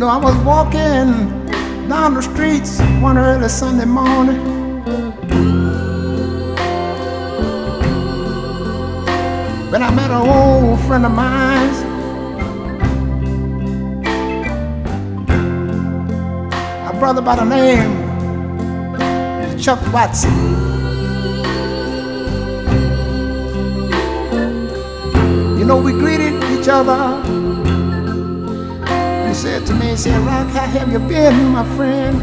You know, I was walking down the streets one early Sunday morning. When I met an old friend of mine. A brother by the name Chuck Watson. You know, we greeted each other. To me, he said, Rock, how have you been, my friend?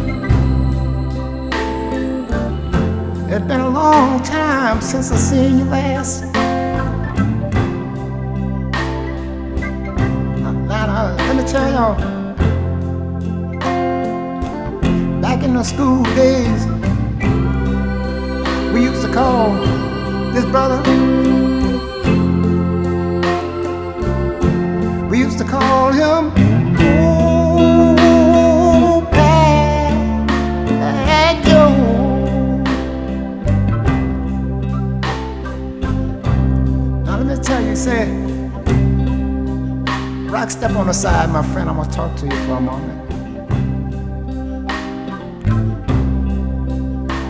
It's been a long time since I seen you last. Now, let me tell y'all, back in the school days, we used to call this brother, me tell you, say, Rock, step on the side, my friend. I'm gonna talk to you for a moment.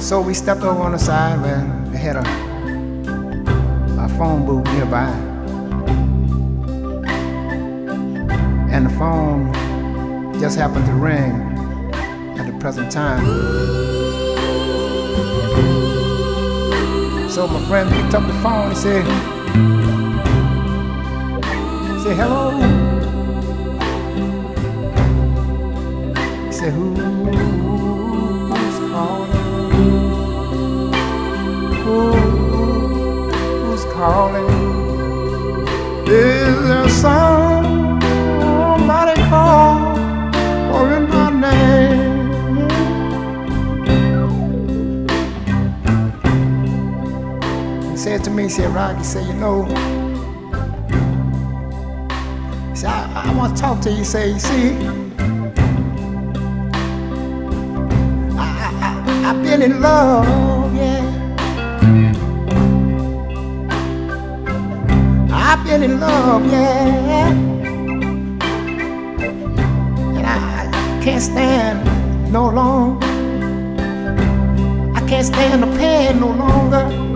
So we stepped over on the side when we had a, a phone booth nearby. And the phone just happened to ring at the present time. So my friend picked up the phone and said, say hello. Say said, Said to me, he said, Rock, he said, you know, he said, I, I want to talk to you. He said, you see, I, I, I, I've been in love, yeah. I've been in love, yeah. And I, I can't stand no longer. I can't stand the pain no longer.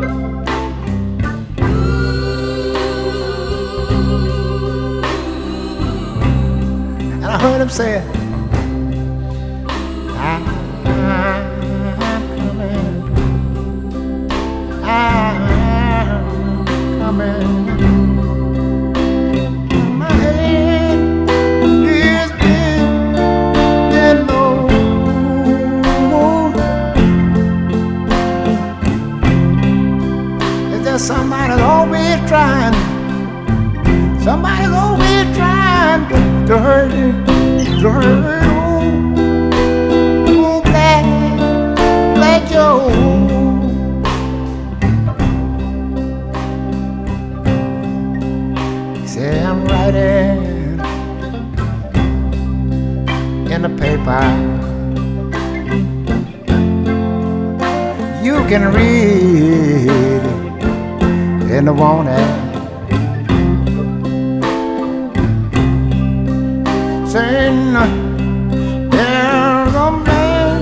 Heard him say, I'm coming. I'm coming. My head is bent, low. Is there somebody always trying? Somebody's always trying to, to hurt you, I'm writing in the paper. You can read in the warning. Saying there's a man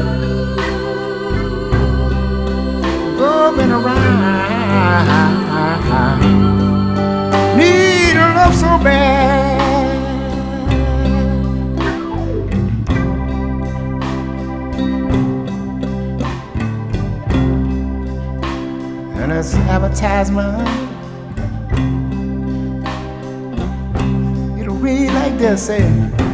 going around need love so bad. And it's advertisement. It'll read like this, say.